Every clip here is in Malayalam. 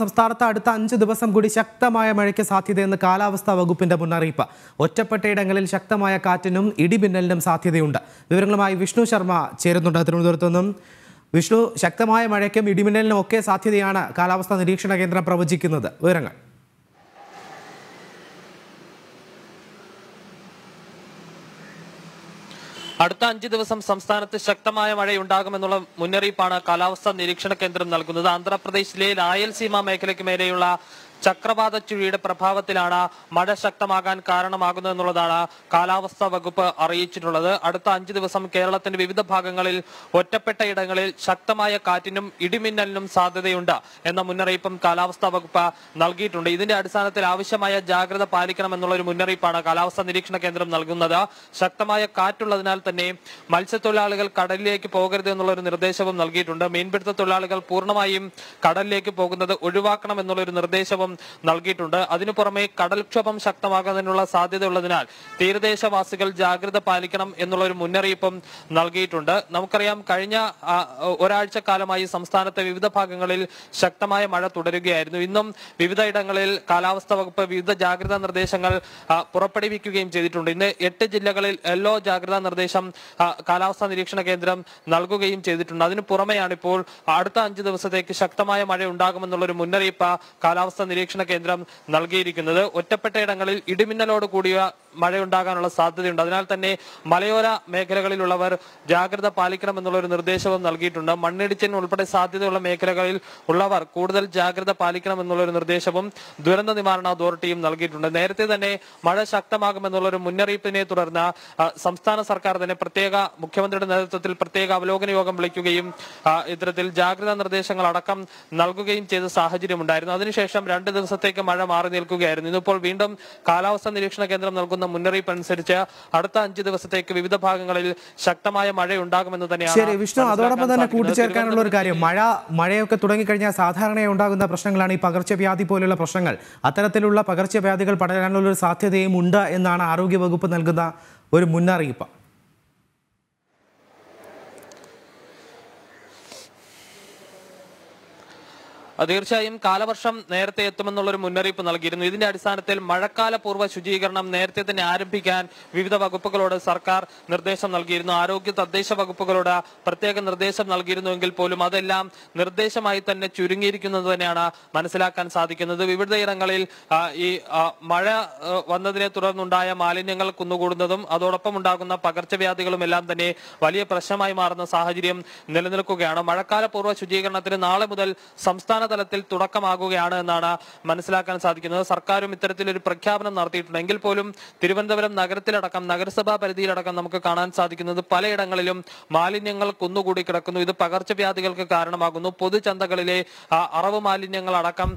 സംസ്ഥാനത്ത് അടുത്ത അഞ്ച് ദിവസം കൂടി ശക്തമായ മഴയ്ക്ക് സാധ്യതയെന്ന് കാലാവസ്ഥാ വകുപ്പിന്റെ മുന്നറിയിപ്പ്. ഒറ്റപ്പെട്ടയിടങ്ങളിൽ ശക്തമായ കാറ്റിനും ഇടിമിന്നലിനും സാധ്യതയുണ്ട്. വിവരങ്ങളുമായി വിഷ്ണു ശർമ്മ ചേരുന്നുണ്ട്. തിരുവനന്തപുരത്തു നിന്നും വിഷ്ണു ശക്തമായ മഴയ്ക്കും ഇടിമിന്നലിനും ഒക്കെ സാധ്യതയാണ് കാലാവസ്ഥാ നിരീക്ഷണ കേന്ദ്രം പ്രവചിക്കുന്നത്. വിവരങ്ങൾ. അടുത്ത അഞ്ച് ദിവസം സംസ്ഥാനത്ത് ശക്തമായ മഴയുണ്ടാകുമെന്നുള്ള മുന്നറിയിപ്പാണ് കാലാവസ്ഥാ നിരീക്ഷണ കേന്ദ്രം നൽകുന്നത്. ആന്ധ്രാപ്രദേശിലെ രായൽസീമ മേഖലയ്ക്ക് മേലെയുള്ള ചക്രവാത ചുഴിയുടെ പ്രഭാവത്തിലാണ് മഴ ശക്തമാകാൻ കാരണമാകുന്നതെന്നുള്ളതാണ് കാലാവസ്ഥാ വകുപ്പ് അറിയിച്ചിട്ടുള്ളത്. അടുത്ത അഞ്ചു ദിവസം കേരളത്തിന്റെ വിവിധ ഭാഗങ്ങളിൽ ഒറ്റപ്പെട്ട ഇടങ്ങളിൽ ശക്തമായ കാറ്റിനും ഇടിമിന്നലിനും സാധ്യതയുണ്ട് എന്ന മുന്നറിയിപ്പും കാലാവസ്ഥാ വകുപ്പ് നൽകിയിട്ടുണ്ട്. ഇതിന്റെ അടിസ്ഥാനത്തിൽ ആവശ്യമായ ജാഗ്രത പാലിക്കണമെന്നുള്ള ഒരു മുന്നറിയിപ്പാണ് കാലാവസ്ഥാ നിരീക്ഷണ കേന്ദ്രം നൽകുന്നത്. ശക്തമായ കാറ്റുള്ളതിനാൽ തന്നെ മത്സ്യത്തൊഴിലാളികൾ കടലിലേക്ക് പോകരുത് എന്നുള്ള ഒരു നിർദ്ദേശവും നൽകിയിട്ടുണ്ട്. മീൻപിടുത്ത തൊഴിലാളികൾ പൂർണമായും കടലിലേക്ക് പോകുന്നത് ഒഴിവാക്കണം എന്നുള്ള ഒരു നിർദ്ദേശവും നൽകിയിട്ടുണ്ട്. അതിനു പുറമെ കടൽക്ഷോഭം ശക്തമാകുന്നതിനുള്ള സാധ്യതയുള്ളതിനാൽ തീരദേശവാസികൾ ജാഗ്രത പാലിക്കണം എന്നുള്ള ഒരു മുന്നറിയിപ്പും നൽകിയിട്ടുണ്ട്. നമുക്കറിയാം കഴിഞ്ഞ ഒരാഴ്ച കാലമായി സംസ്ഥാനത്തെ വിവിധ ഭാഗങ്ങളിൽ ശക്തമായ മഴ തുടരുകയായിരുന്നു. ഇന്നും വിവിധ ഇടങ്ങളിൽ കാലാവസ്ഥാ വകുപ്പ് വിവിധ ജാഗ്രതാ നിർദ്ദേശങ്ങൾ പുറപ്പെടുവിക്കുകയും ചെയ്തിട്ടുണ്ട്. ഇന്ന് എട്ട് ജില്ലകളിൽ യെല്ലോ ജാഗ്രതാ നിർദ്ദേശം കാലാവസ്ഥാ നിരീക്ഷണ കേന്ദ്രം നൽകുകയും ചെയ്തിട്ടുണ്ട്. അതിനു പുറമെയാണ് ഇപ്പോൾ അടുത്ത അഞ്ച് ദിവസത്തേക്ക് ശക്തമായ മഴ ഉണ്ടാകുമെന്നുള്ള ഒരു മുന്നറിയിപ്പ് കാലാവസ്ഥാ കേന്ദ്രം നൽകിയിരിക്കുന്നത്. ഒറ്റപ്പെട്ട ഇടങ്ങളിൽ ഇടിമിന്നലോട് കൂടിയ മഴയുണ്ടാകാനുള്ള സാധ്യതയുണ്ട്. അതിനാൽ തന്നെ മലയോര മേഖലകളിലുള്ളവർ ജാഗ്രത പാലിക്കണമെന്നുള്ള ഒരു നിർദ്ദേശവും നൽകിയിട്ടുണ്ട്. മണ്ണിടിച്ചിന് ഉൾപ്പെടെ സാധ്യതയുള്ള മേഖലകളിൽ ഉള്ളവർ കൂടുതൽ ജാഗ്രത പാലിക്കണമെന്നുള്ള ഒരു നിർദ്ദേശവും ദുരന്ത നിവാരണ അതോറിറ്റിയും നൽകിയിട്ടുണ്ട്. നേരത്തെ തന്നെ മഴ ശക്തമാകുമെന്നുള്ള ഒരു മുന്നറിയിപ്പിനെ തുടർന്ന് സംസ്ഥാന സർക്കാർ തന്നെ പ്രത്യേക മുഖ്യമന്ത്രിയുടെ നേതൃത്വത്തിൽ പ്രത്യേക അവലോകന യോഗം വിളിക്കുകയും ഇത്തരത്തിൽ ജാഗ്രതാ നിർദ്ദേശങ്ങൾ അടക്കം നൽകുകയും ചെയ്ത സാഹചര്യമുണ്ടായിരുന്നു. അതിനുശേഷം രണ്ട് ദിവസത്തേക്ക് മഴ മാറി നിൽക്കുകയായിരുന്നു. ഇന്നിപ്പോൾ വീണ്ടും കാലാവസ്ഥാ നിരീക്ഷണ കേന്ദ്രം നൽകുന്ന മുന്നറിയിപ്പ് അനുസരിച്ച് അടുത്ത അഞ്ച് ദിവസത്തേക്ക് വിവിധ ഭാഗങ്ങളിൽ ശക്തമായ മഴ ഉണ്ടാകുമെന്ന് തന്നെയാണ് ശരി വിഷ്ണു അതോടൊപ്പം തന്നെ കൂട്ടിച്ചേർക്കാനുള്ള ഒരു കാര്യം. മഴ മഴയൊക്കെ തുടങ്ങിക്കഴിഞ്ഞാൽ സാധാരണയായി ഉണ്ടാകുന്ന പ്രശ്നങ്ങളാണ് ഈ പകർച്ചവ്യാധി പോലുള്ള പ്രശ്നങ്ങൾ. അത്തരത്തിലുള്ള പകർച്ചവ്യാധികൾ പടരാനുള്ള ഒരു സാധ്യതയും ഉണ്ട് എന്നാണ് ആരോഗ്യവകുപ്പ് നൽകുന്ന ഒരു മുന്നറിയിപ്പ്. തീർച്ചയായും കാലവർഷം നേരത്തെ എത്തുമെന്നുള്ള ഒരു മുന്നറിയിപ്പ് നൽകിയിരുന്നു. ഇതിന്റെ അടിസ്ഥാനത്തിൽ മഴക്കാല പൂർവ ശുചീകരണം നേരത്തെ തന്നെ ആരംഭിക്കാൻ വിവിധ വകുപ്പുകളോട് സർക്കാർ നിർദ്ദേശം നൽകിയിരുന്നു. ആരോഗ്യ തദ്ദേശ വകുപ്പുകളോട് പ്രത്യേക നിർദ്ദേശം നൽകിയിരുന്നുവെങ്കിൽ പോലും അതെല്ലാം നിർദ്ദേശമായി തന്നെ ചുരുങ്ങിയിരിക്കുന്നത് തന്നെയാണ് മനസ്സിലാക്കാൻ സാധിക്കുന്നത്. വിവിധയിടങ്ങളിൽ ഈ മഴ വന്നതിനെ തുടർന്നുണ്ടായ മാലിന്യങ്ങൾ കുന്നുകൂടുന്നതും അതോടൊപ്പം ഉണ്ടാകുന്ന പകർച്ചവ്യാധികളും എല്ലാം തന്നെ വലിയ പ്രശ്നമായി മാറുന്ന സാഹചര്യം നിലനിൽക്കുകയാണ്. മഴക്കാല പൂർവ ശുചീകരണത്തിന് നാളെ മുതൽ സംസ്ഥാന തലത്തിൽ തുടക്കമാകുകയാണ് എന്നാണ് മനസ്സിലാക്കാൻ സാധിക്കുന്നത്. സർക്കാരും ഇത്തരത്തിലൊരു പ്രഖ്യാപനം നടത്തിയിട്ടുണ്ട്. എങ്കിൽ പോലും തിരുവനന്തപുരം നഗരത്തിലടക്കം നഗരസഭാ പരിധിയിലടക്കം നമുക്ക് കാണാൻ സാധിക്കുന്നത് പലയിടങ്ങളിലും മാലിന്യങ്ങൾ കുന്നുകൂടി കിടക്കുന്നു. ഇത് പകർച്ചവ്യാധികൾക്ക് കാരണമാകുന്നു. പൊതുചന്തകളിലെ അറവ് മാലിന്യങ്ങൾ അടക്കം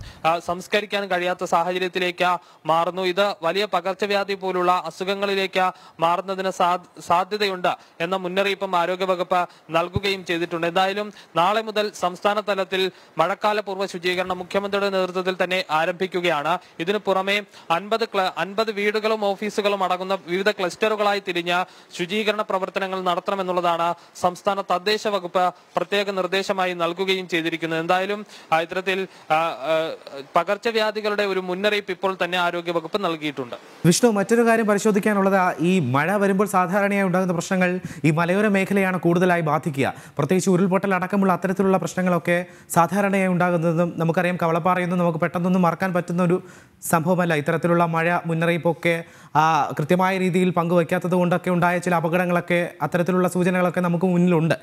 സംസ്കരിക്കാൻ കഴിയാത്ത സാഹചര്യത്തിലേക്ക് മാറുന്നു. ഇത് വലിയ പകർച്ചവ്യാധി പോലുള്ള അസുഖങ്ങളിലേക്ക് മാറുന്നതിന് സാധ്യതയുണ്ട് എന്ന മുന്നറിയിപ്പും ആരോഗ്യവകുപ്പ് നൽകുകയും ചെയ്തിട്ടുണ്ട്. എന്തായാലും നാളെ മുതൽ സംസ്ഥാന തലത്തിൽ മഴക്കാല പൂർവ ശുചീകരണം മുഖ്യമന്ത്രിയുടെ നേതൃത്വത്തിൽ തന്നെ ആരംഭിക്കുകയാണ്. ഇതിനു പുറമെ അൻപത് അൻപത് വീടുകളും ഓഫീസുകളും അടങ്ങുന്ന വിവിധ ക്ലസ്റ്ററുകളായി തിരിഞ്ഞ ശുചീകരണ പ്രവർത്തനങ്ങൾ നടത്തണമെന്നുള്ളതാണ് സംസ്ഥാന തദ്ദേശ വകുപ്പ് പ്രത്യേക നിർദ്ദേശമായി നൽകുകയും ചെയ്തിരിക്കുന്നത്. എന്തായാലും ഇത്തരത്തിൽ പകർച്ചവ്യാധികളുടെ ഒരു മുന്നറിയിപ്പ് ഇപ്പോൾ തന്നെ ആരോഗ്യ വകുപ്പ് നൽകിയിട്ടുണ്ട്. വിഷ്ണു മറ്റൊരു കാര്യം പരിശോധിക്കാനുള്ളത് ഈ മഴ വരുമ്പോൾ സാധാരണയായി ഉണ്ടാകുന്ന പ്രശ്നങ്ങൾ ഈ മലയോര മേഖലയാണ് കൂടുതലായി ബാധിക്കുക. പ്രത്യേകിച്ച് ഉരുൾപൊട്ടൽ അടക്കമുള്ള അത്തരത്തിലുള്ള പ്രശ്നങ്ങളൊക്കെ സാധാരണയായി ഉണ്ടാകുന്നതും നമുക്കറിയാം കവളപ്പാറയൊന്നും നമുക്ക് പെട്ടെന്നൊന്നും മറക്കാൻ പറ്റുന്ന ഒരു സംഭവമല്ല. ഇത്തരത്തിലുള്ള മഴ മുന്നറിയിപ്പൊക്കെ കൃത്യമായ രീതിയിൽ പങ്കുവയ്ക്കാത്തത് കൊണ്ടൊക്കെ ഉണ്ടായ ചില അപകടങ്ങളൊക്കെ അത്തരത്തിലുള്ള സൂചനകളൊക്കെ നമുക്ക് മുന്നിലുണ്ട്.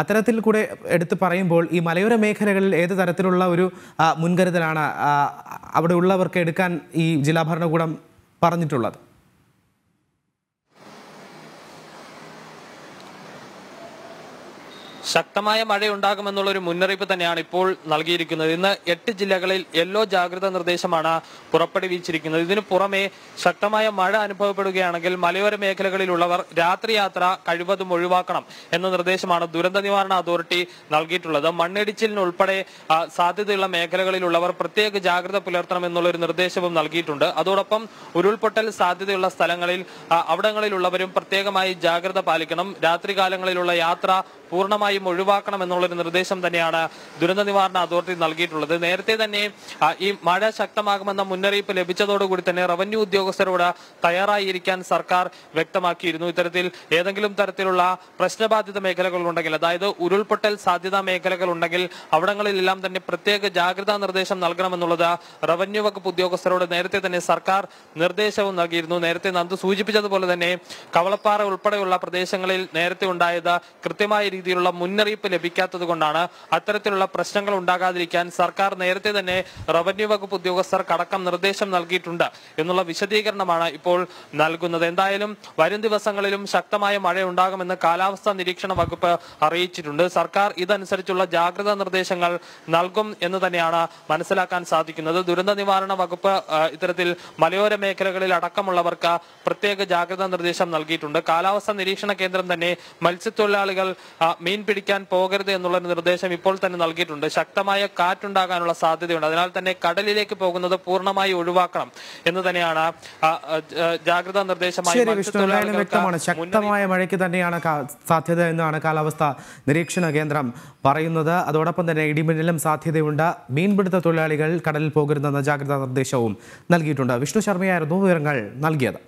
അത്തരത്തിൽ കൂടെ എടുത്തു പറയുമ്പോൾ ഈ മലയോര മേഖലകളിൽ ഏത് തരത്തിലുള്ള ഒരു മുൻകരുതലാണ് അവിടെ ഉള്ളവർക്ക് എടുക്കാൻ ഈ ജില്ലാ ഭരണകൂടം പറഞ്ഞിട്ടുള്ളത്? ശക്തമായ മഴയുണ്ടാകുമെന്നുള്ള ഒരു മുന്നറിയിപ്പ് തന്നെയാണ് ഇപ്പോൾ നൽകിയിരിക്കുന്നത്. ഇന്ന് എട്ട് ജില്ലകളിൽ യെല്ലോ ജാഗ്രതാ നിർദ്ദേശമാണ് പുറപ്പെടുവിച്ചിരിക്കുന്നത്. ഇതിനു പുറമെ ശക്തമായ മഴ അനുഭവപ്പെടുകയാണെങ്കിൽ മലയോര മേഖലകളിലുള്ളവർ രാത്രി യാത്ര കഴിവതും ഒഴിവാക്കണം എന്ന നിർദ്ദേശമാണ് ദുരന്ത നിവാരണ അതോറിറ്റി നൽകിയിട്ടുള്ളത്. മണ്ണിടിച്ചിലിനുൾപ്പെടെ സാധ്യതയുള്ള മേഖലകളിലുള്ളവർ പ്രത്യേക ജാഗ്രത പുലർത്തണം എന്നുള്ള ഒരു നിർദ്ദേശവും നൽകിയിട്ടുണ്ട്. അതോടൊപ്പം ഉരുൾപൊട്ടൽ സാധ്യതയുള്ള സ്ഥലങ്ങളിൽ അവിടങ്ങളിലുള്ളവരും പ്രത്യേകമായി ജാഗ്രത പാലിക്കണം. രാത്രികാലങ്ങളിലുള്ള യാത്ര പൂർണമായും ഒഴിവാക്കണം എന്നുള്ളൊരു നിർദ്ദേശം തന്നെയാണ് ദുരന്ത നിവാരണ അതോറിറ്റി നൽകിയിട്ടുള്ളത്. നേരത്തെ തന്നെ ഈ മഴ ശക്തമാകുമെന്ന മുന്നറിയിപ്പ് ലഭിച്ചതോടുകൂടി തന്നെ റവന്യൂ ഉദ്യോഗസ്ഥരോട് തയ്യാറായിരിക്കാൻ സർക്കാർ വ്യക്തമാക്കിയിരുന്നു. ഇത്തരത്തിൽ ഏതെങ്കിലും തരത്തിലുള്ള പ്രശ്നബാധിത മേഖലകൾ ഉണ്ടെങ്കിൽ അതായത് ഉരുൾപൊട്ടൽ സാധ്യതാ മേഖലകൾ ഉണ്ടെങ്കിൽ അവിടങ്ങളിലെല്ലാം തന്നെ പ്രത്യേക ജാഗ്രതാ നിർദ്ദേശം നൽകണമെന്നുള്ളത് റവന്യൂ വകുപ്പ് ഉദ്യോഗസ്ഥരോട് നേരത്തെ തന്നെ സർക്കാർ നിർദ്ദേശവും നൽകിയിരുന്നു. നേരത്തെ നന്ദു സൂചിപ്പിച്ചതുപോലെ തന്നെ കവളപ്പാറ ഉൾപ്പെടെയുള്ള പ്രദേശങ്ങളിൽ നേരത്തെ ഉണ്ടായത് കൃത്യമായ രീതിയിലുള്ള മുന്നറിയിപ്പ് ലഭിക്കാത്തത് കൊണ്ടാണ് അത്തരത്തിലുള്ള പ്രശ്നങ്ങൾ ഉണ്ടാകാതിരിക്കാൻ സർക്കാർ നേരത്തെ തന്നെ റവന്യൂ വകുപ്പ് ഉദ്യോഗസ്ഥർക്കടക്കം നിർദ്ദേശം നൽകിയിട്ടുണ്ട് എന്നുള്ള വിശദീകരണമാണ് ഇപ്പോൾ നൽകുന്നത്. എന്തായാലും വരും ദിവസങ്ങളിലും ശക്തമായ മഴ ഉണ്ടാകുമെന്ന് കാലാവസ്ഥാ നിരീക്ഷണ വകുപ്പ് അറിയിച്ചിട്ടുണ്ട്. സർക്കാർ ഇതനുസരിച്ചുള്ള ജാഗ്രതാ നിർദ്ദേശങ്ങൾ നൽകും എന്ന് തന്നെയാണ് മനസ്സിലാക്കാൻ സാധിക്കുന്നത്. ദുരന്ത നിവാരണ വകുപ്പ് ഇത്തരത്തിൽ മലയോര മേഖലകളിൽ അടക്കമുള്ളവർക്ക് പ്രത്യേക ജാഗ്രതാ നിർദ്ദേശം നൽകിയിട്ടുണ്ട്. കാലാവസ്ഥാ നിരീക്ഷണ കേന്ദ്രം തന്നെ മത്സ്യത്തൊഴിലാളികൾ ആ, മീൻ പിടിക്കാൻ പോകരുത് എന്നുള്ള നിർദ്ദേശം ഇപ്പോൾ തന്നെ നൽകിയിട്ടുണ്ട്. ശക്തമായ കാറ്റുണ്ടാകാനുള്ള സാധ്യതയുണ്ട്. അതിനാൽ തന്നെ കടലിലേക്ക് പോകുന്നത് പൂർണമായി ഒഴിവാക്കണം എന്ന് തന്നെയാണ് ജാഗ്രതാ നിർദ്ദേശമായി വ്യക്തമാണ്. ശക്തമായ മഴയ്ക്ക് തന്നെയാണ് സാധ്യത എന്നാണ് കാലാവസ്ഥ നിരീക്ഷണ കേന്ദ്രം പറയുന്നത്. അതോടൊപ്പം തന്നെ ഇടിമിന്നലും സാധ്യതയുണ്ട്. മീൻപിടുത്ത തൊഴിലാളികൾ കടലിൽ പോകരുതെന്ന ജാഗ്രതാ നിർദ്ദേശവും നൽകിയിട്ടുണ്ട്. വിഷ്ണു ശർമ്മയായിരുന്നു വിവരങ്ങൾ നൽകിയത്.